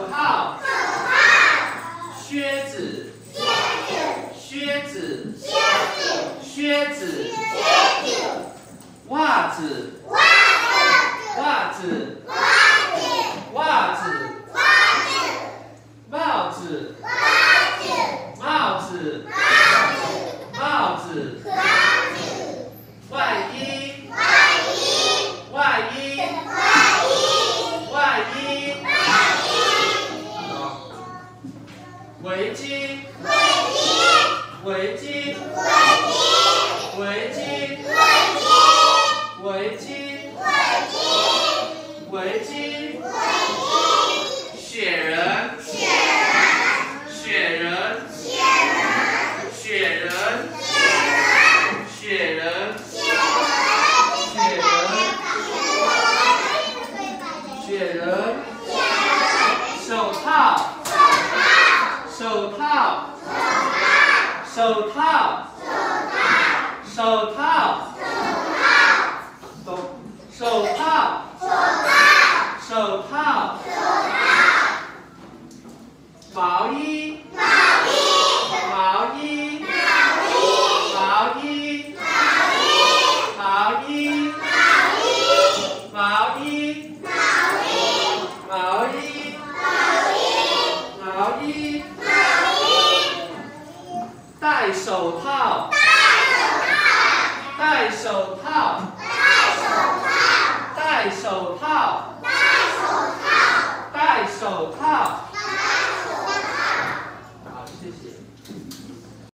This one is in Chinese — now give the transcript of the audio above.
口号口号，靴子靴子靴子靴子靴子袜子袜子袜子袜子袜子袜子帽子帽子帽子帽子帽子。围巾，围巾，围巾，围巾，围巾，围巾，围巾手套，手套，手套，手套，手套，手套，手套，手套，毛衣，毛衣，毛衣，毛衣，毛衣，毛衣，毛衣，毛衣，毛衣。毛衣，毛衣，毛衣。戴手套，戴手套，戴手套，戴手套。戴手套，戴手套。